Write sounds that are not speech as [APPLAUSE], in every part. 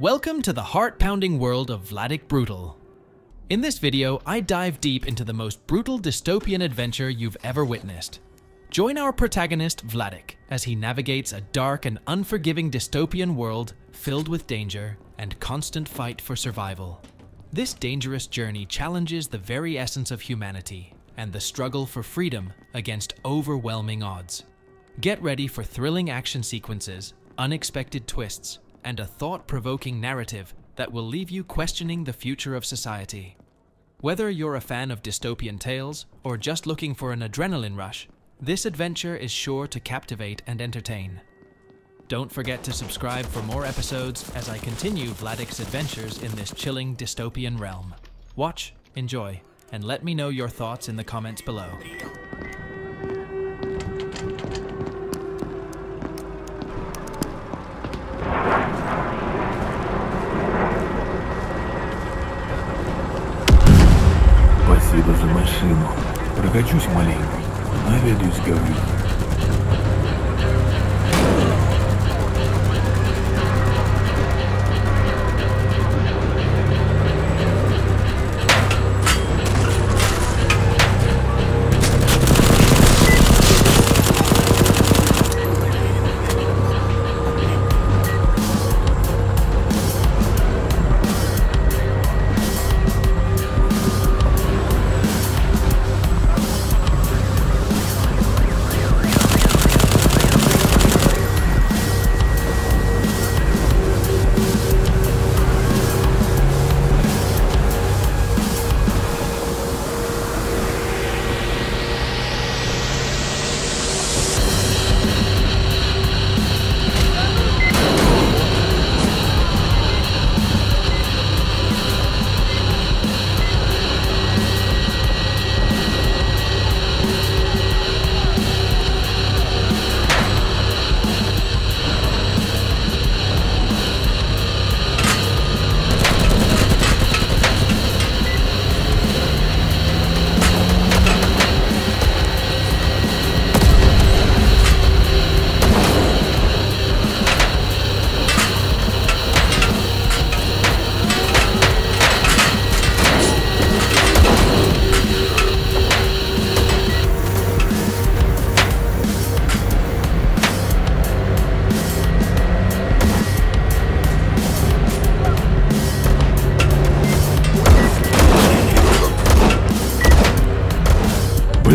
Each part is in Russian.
Welcome to the heart-pounding world of Vladik Brutal. In this video, I dive deep into the most brutal dystopian adventure you've ever witnessed. Join our protagonist Vladik as he navigates a dark and unforgiving dystopian world filled with danger and constant fight for survival. This dangerous journey challenges the very essence of humanity and the struggle for freedom against overwhelming odds. Get ready for thrilling action sequences, unexpected twists, and a thought provoking narrative that will leave you questioning the future of society. Whether you're a fan of dystopian tales or just looking for an adrenaline rush, this adventure is sure to captivate and entertain. Don't forget to subscribe for more episodes as I continue Vladik's adventures in this chilling dystopian realm. Watch, enjoy, and let me know your thoughts in the comments below. Спасибо за машину. Прокачусь маленько. Наведаюсь, говорю.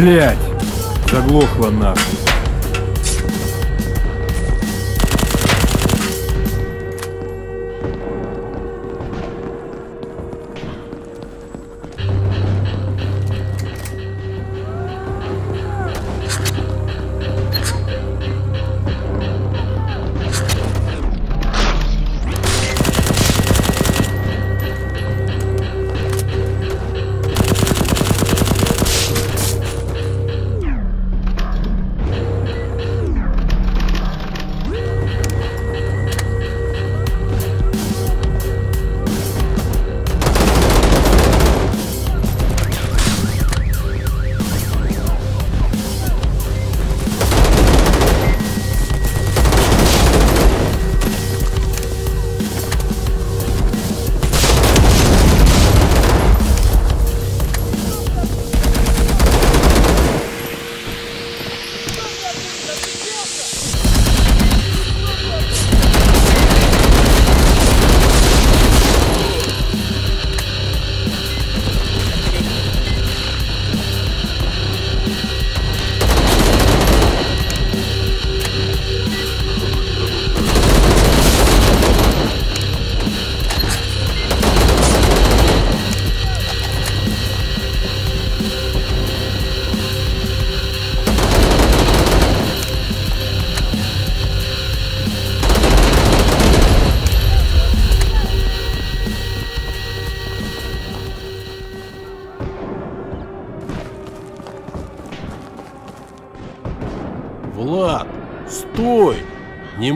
Блять! Заглохла нахуй.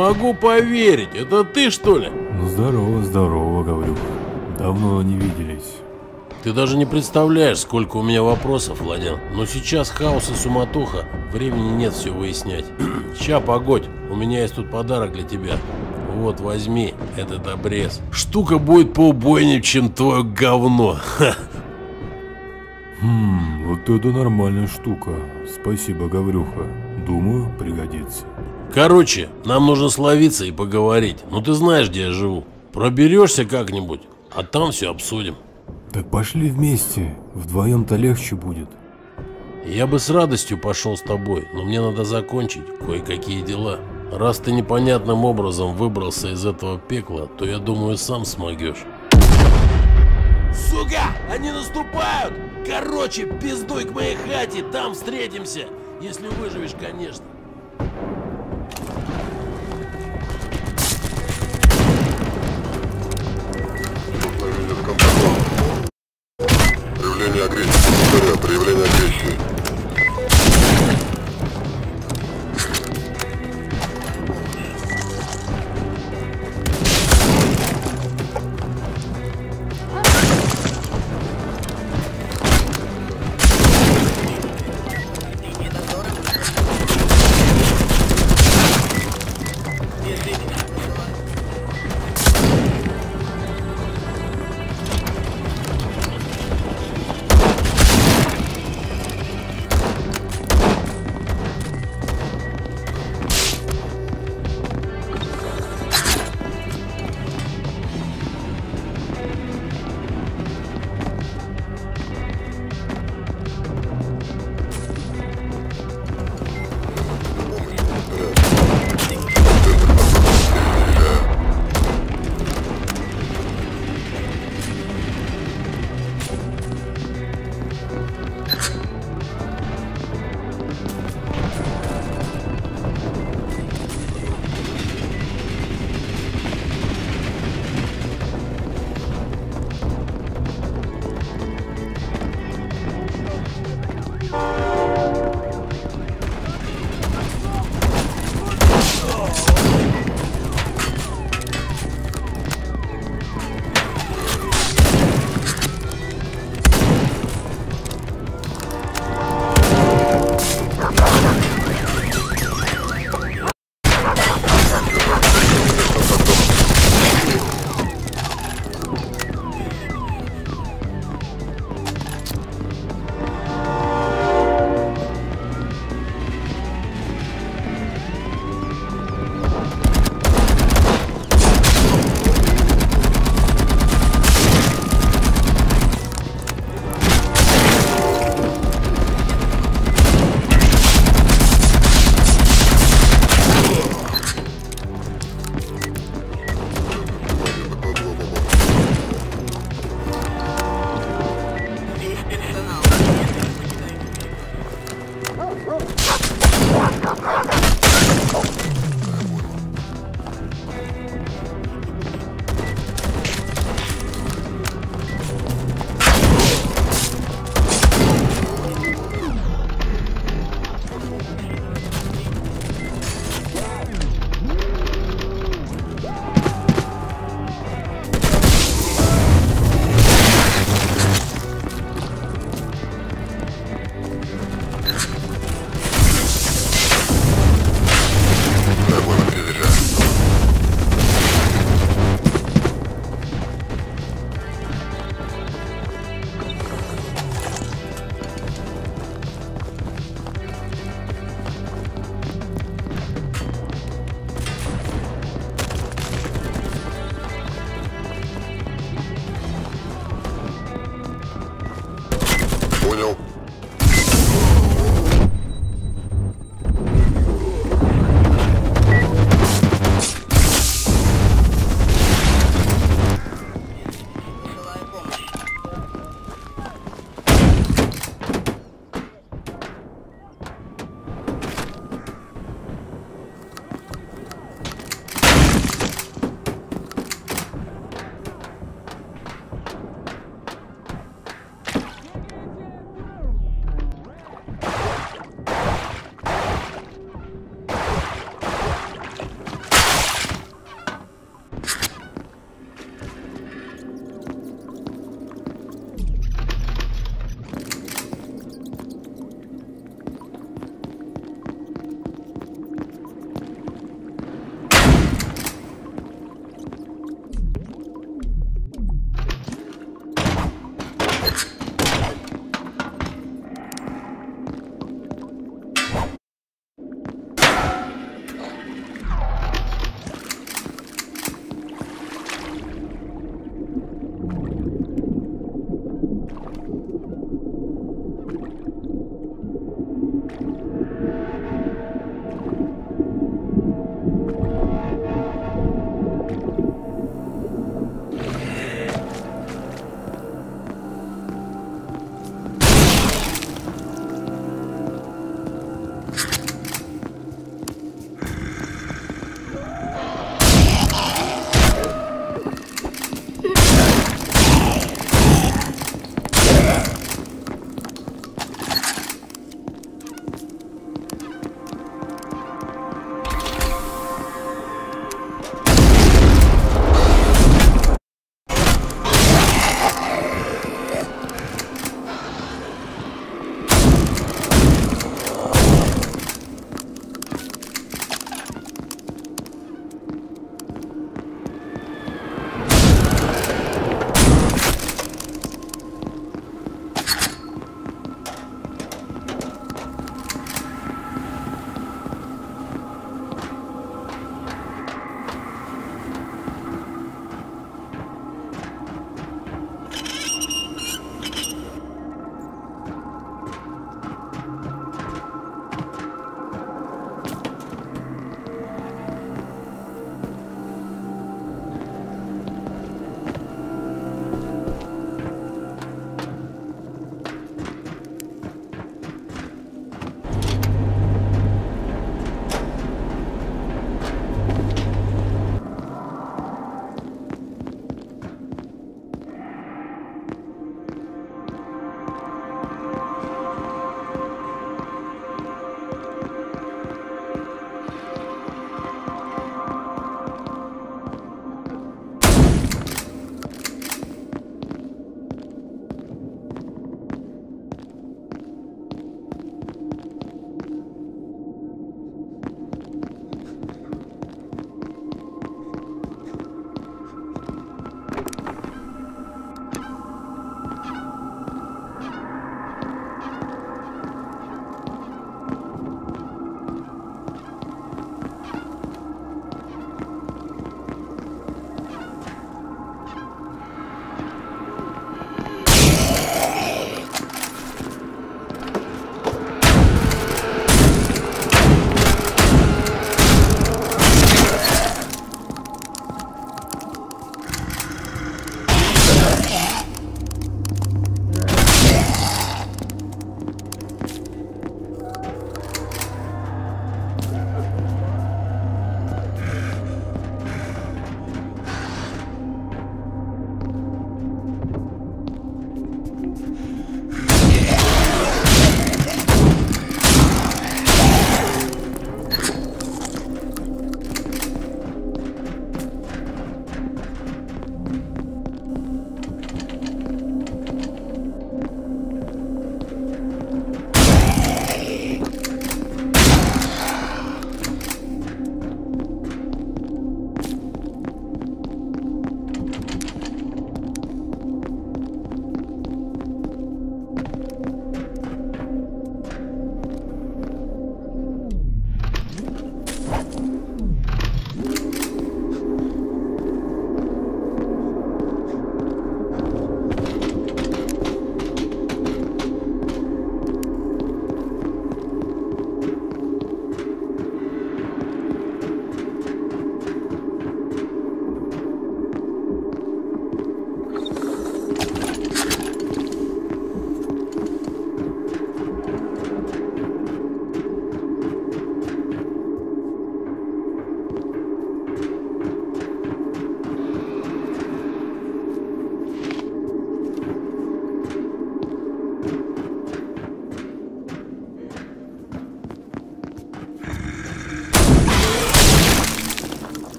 Могу поверить, это ты что ли? Ну здорово, здорово, говорю. Давно не виделись. Ты даже не представляешь, сколько у меня вопросов, Владян. Но сейчас хаос и суматоха, времени нет все выяснять. [CLEARS THROAT] Ща, погодь, у меня есть тут подарок для тебя. Вот, возьми этот обрез. Штука будет поубойнее, чем твое говно. Хм, вот это нормальная штука. Спасибо, Гаврюха. Думаю, пригодится. Короче, нам нужно словиться и поговорить. Ну ты знаешь, где я живу. Проберешься как-нибудь, а там все обсудим. Так пошли вместе. Вдвоем-то легче будет. Я бы с радостью пошел с тобой, но мне надо закончить кое-какие дела. Раз ты непонятным образом выбрался из этого пекла, то я думаю, сам смогешь. Сука! Они наступают! Короче, пиздуй к моей хате, там встретимся. Если выживешь, конечно. Повторяю,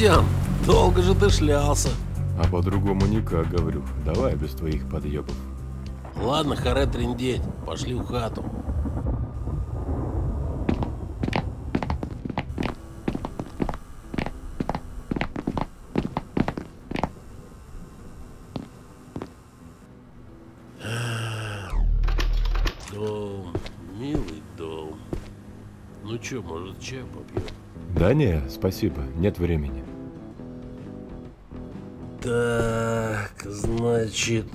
Владян, долго же ты шлялся. А по-другому никак, Гаврюх. Давай без твоих подъебов. Ладно, харе трындеть, пошли в хату. Дом, милый дом. Ну чё, может, чай попьем? Да не, спасибо, нет времени. Значит...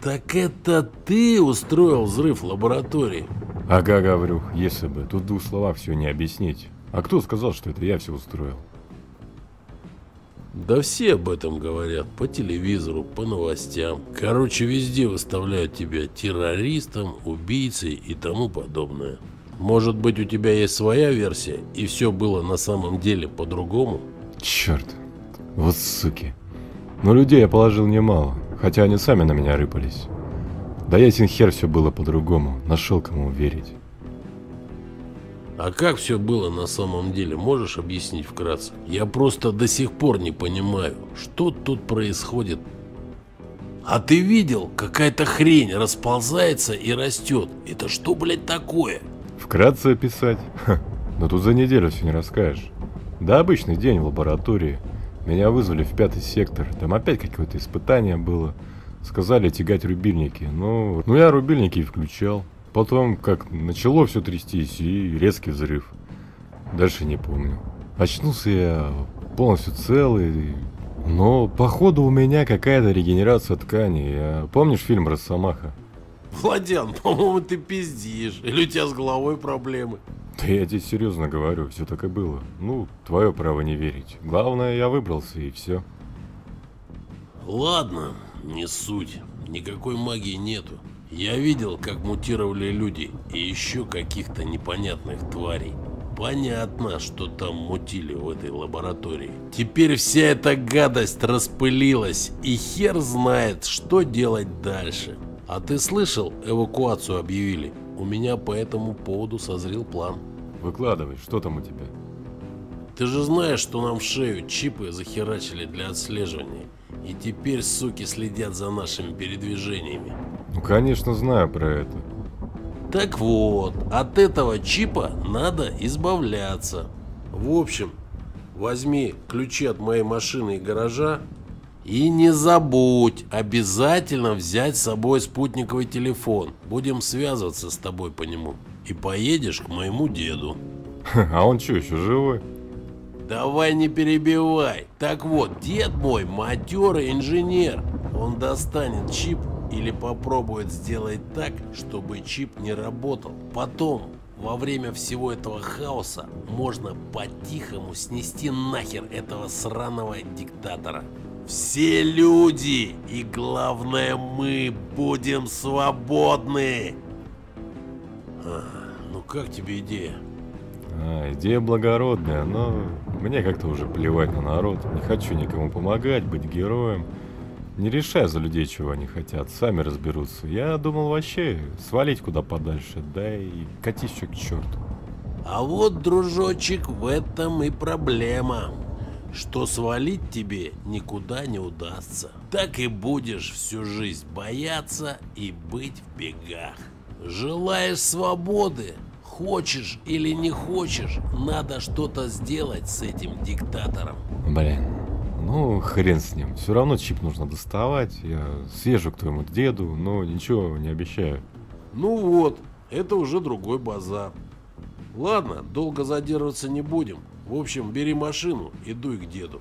Так это ты устроил взрыв лаборатории? Ага, Гаврюх, если бы. Тут в двух словах все не объяснить. А кто сказал, что это я все устроил? Да все об этом говорят. По телевизору, по новостям. Короче, везде выставляют тебя террористом, убийцей и тому подобное. Может быть, у тебя есть своя версия, и все было на самом деле по-другому? Черт, вот суки. Но людей я положил немало, хотя они сами на меня рыпались. Да ясен хер все было по-другому, нашел кому верить. А как все было на самом деле, можешь объяснить вкратце? Я просто до сих пор не понимаю, что тут происходит. А ты видел, какая-то хрень расползается и растет. Это что, блядь, такое? Вкратце описать? Ха, но тут за неделю все не расскажешь. Да обычный день в лаборатории. Меня вызвали в пятый сектор. Там опять какое-то испытание было. Сказали тягать рубильники. Ну, ну я рубильники и включал. Потом как начало все трястись и резкий взрыв. Дальше не помню. Очнулся я полностью целый. Но походу у меня какая-то регенерация ткани. Я- Помнишь фильм «Росомаха»? Владян, [LAUGHS] по-моему, ты пиздишь. Или у тебя с головой проблемы? Да я тебе серьезно говорю, все так и было. Ну, твое право не верить. Главное, я выбрался и все. Ладно, не суть. Никакой магии нету. Я видел, как мутировали люди и еще каких-то непонятных тварей. Понятно, что там мутили в этой лаборатории. Теперь вся эта гадость распылилась, и хер знает, что делать дальше. А ты слышал, эвакуацию объявили? У меня по этому поводу созрел план. Выкладывай, что там у тебя? Ты же знаешь, что нам в шею чипы захерачили для отслеживания. И теперь суки следят за нашими передвижениями. Ну, конечно, знаю про это. Так вот, от этого чипа надо избавляться. В общем, возьми ключи от моей машины и гаража и не забудь обязательно взять с собой спутниковый телефон. Будем связываться с тобой по нему. И поедешь к моему деду. [LAUGHS] А он что, еще живой? Давай не перебивай. Так вот, дед мой матерый инженер. Он достанет чип или попробует сделать так, чтобы чип не работал. Потом, во время всего этого хаоса, можно по-тихому снести нахер этого сраного диктатора. Все люди и главное мы будем свободны. А, ну как тебе идея? А, идея благородная, но мне как-то уже плевать на народ. Не хочу никому помогать, быть героем. Не решай за людей, чего они хотят, сами разберутся. Я думал вообще свалить куда подальше, да и катись все к черту. А вот, дружочек, в этом и проблема. Что свалить тебе никуда не удастся. Так и будешь всю жизнь бояться и быть в бегах. Желаешь свободы? Хочешь или не хочешь, надо что-то сделать с этим диктатором. Блин, ну хрен с ним. Все равно чип нужно доставать. Я съезжу к твоему деду, но ничего не обещаю. Ну вот, это уже другой базар. Ладно, долго задерживаться не будем. В общем, бери машину и дуй к деду.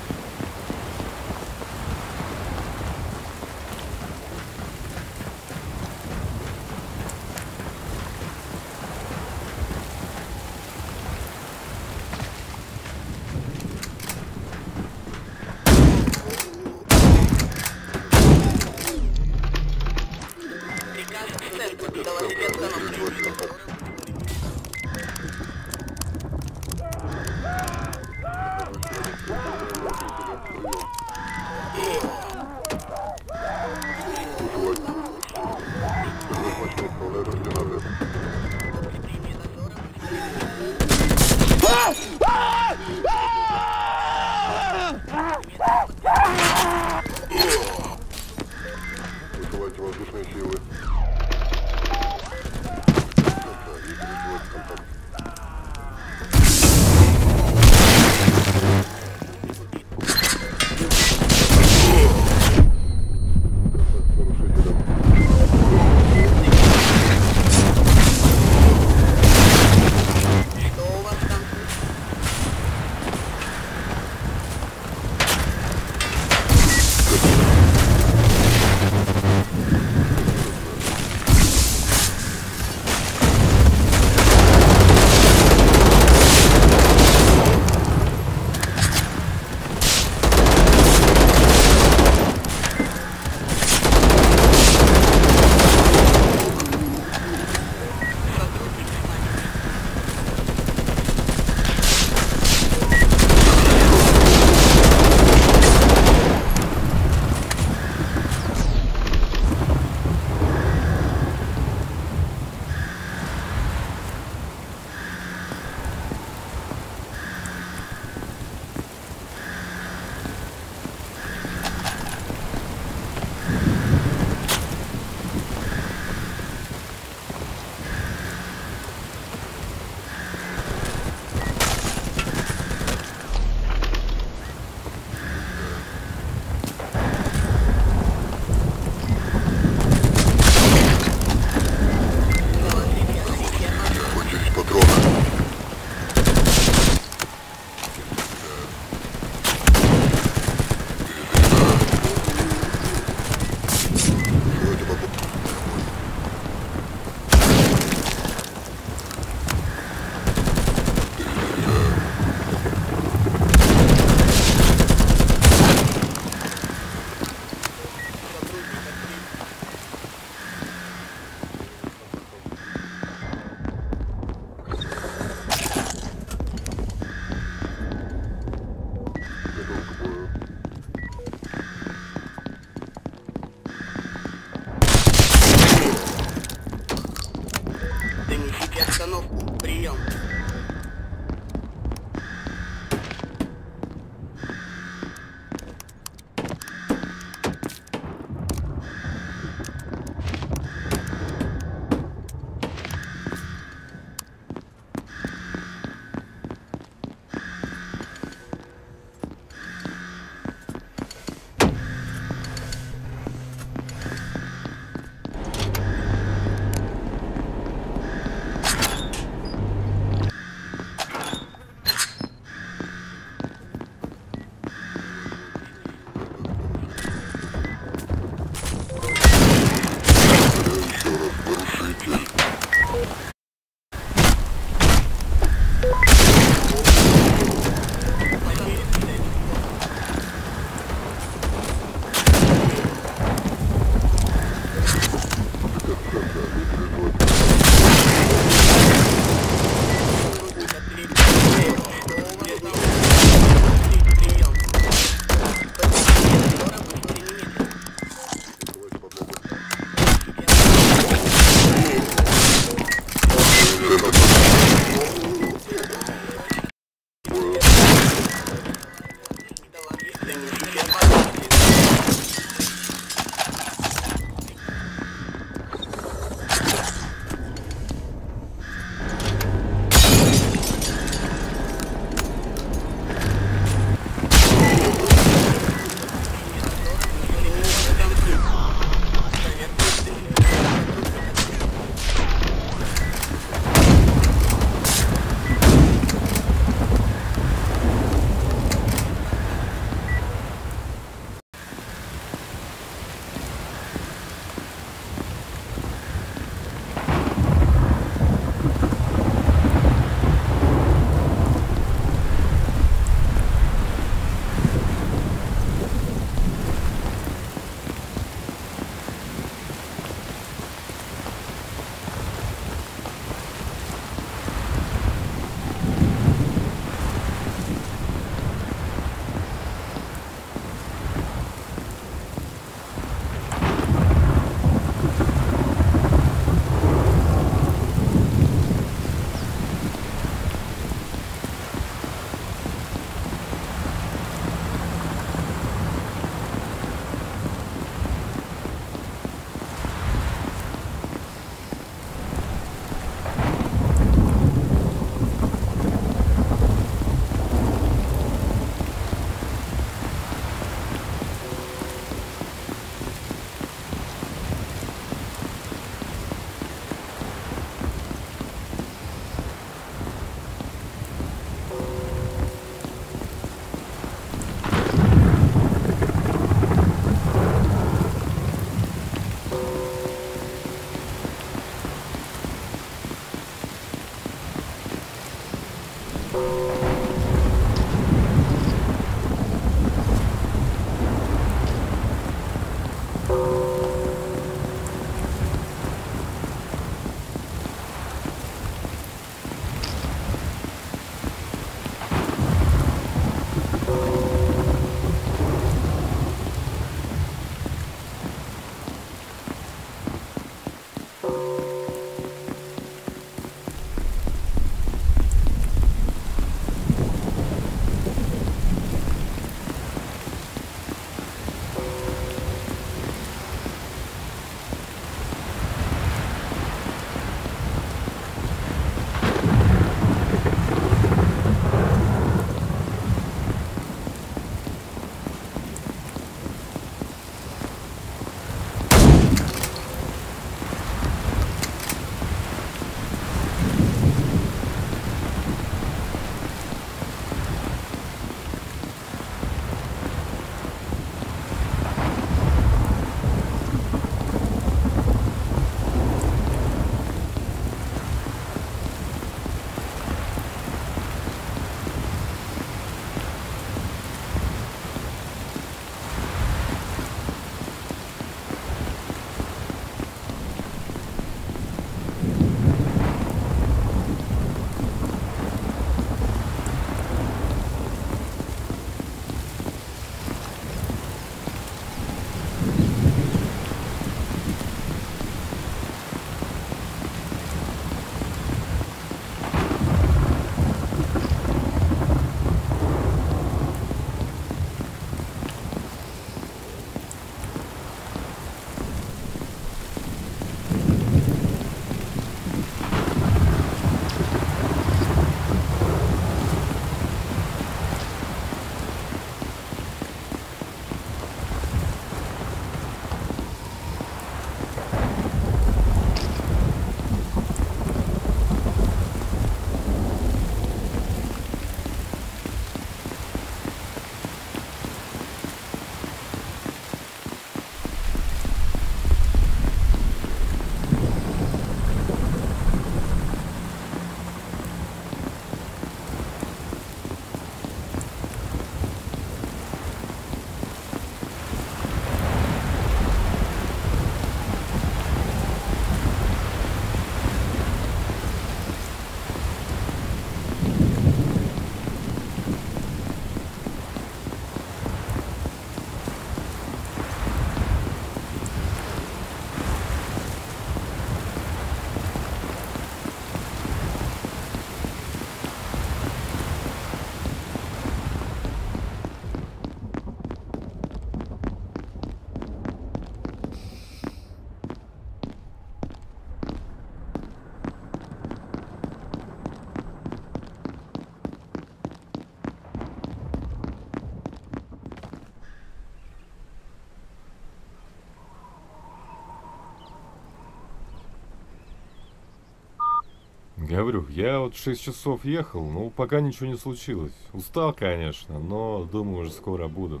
Говорю, я вот 6 часов ехал, ну пока ничего не случилось. Устал, конечно, но думаю, уже скоро буду.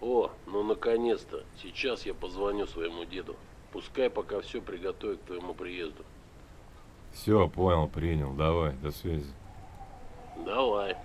О, ну наконец-то. Сейчас я позвоню своему деду. Пускай пока все приготовит к твоему приезду. Все, понял, принял. Давай, до связи. Давай.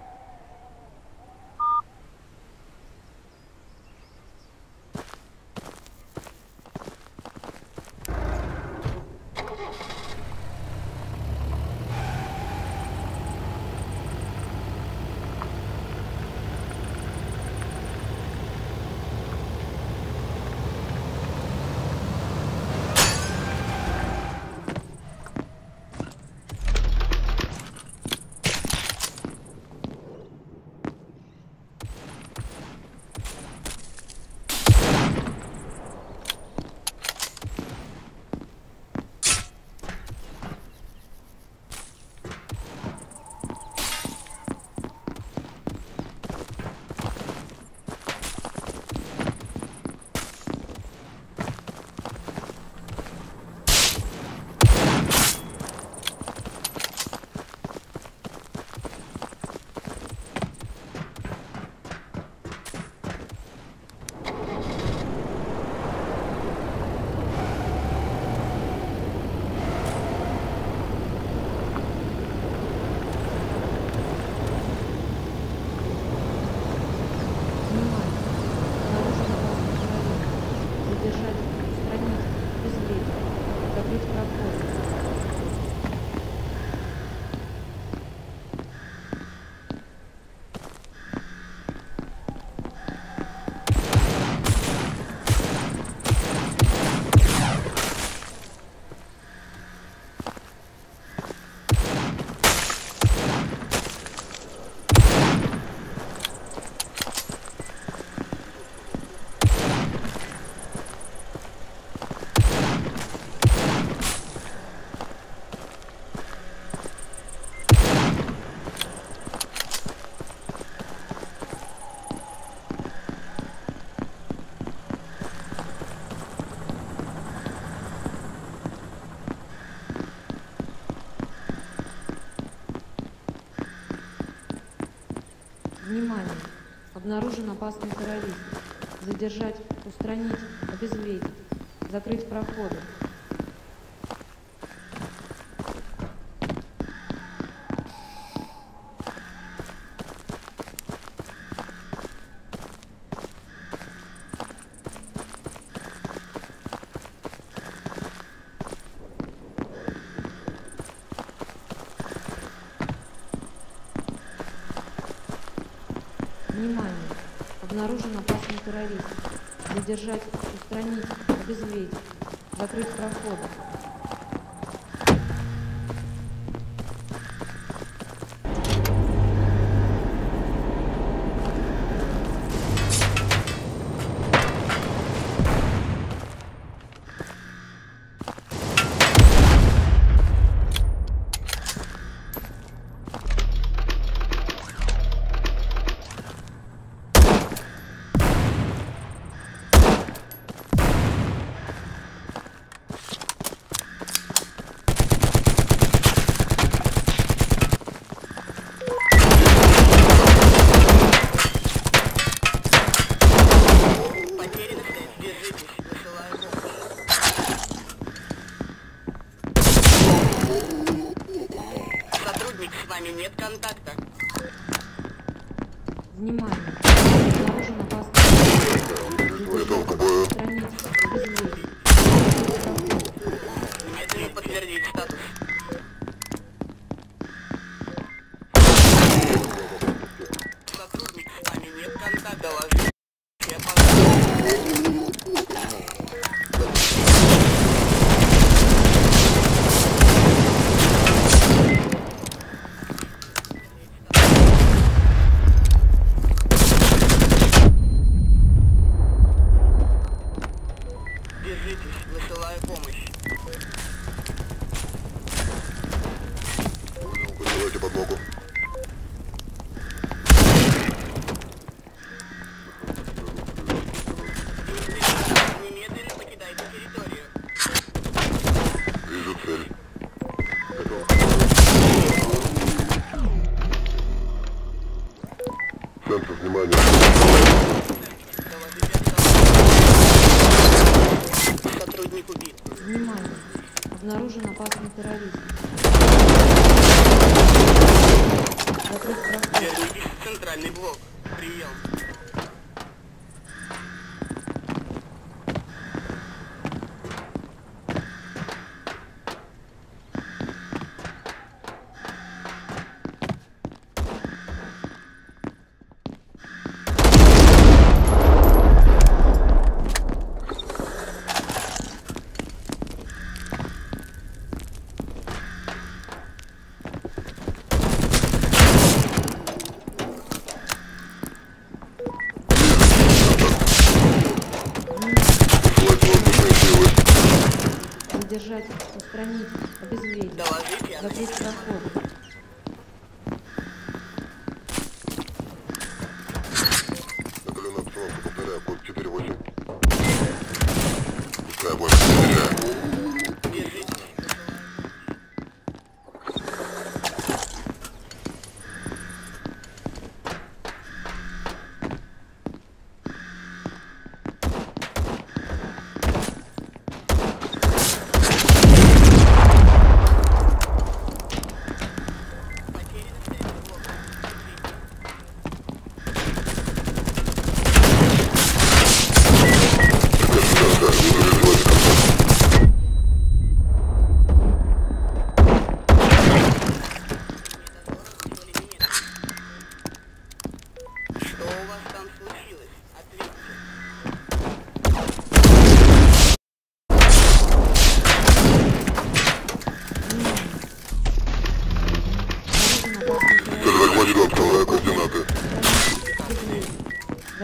Обнаружен опасный террорист. Задержать, устранить, обезвредить. Закрыть проходы. Внимание! Обнаружен опасный террорист. Задержать,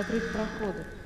Закрыть проходы.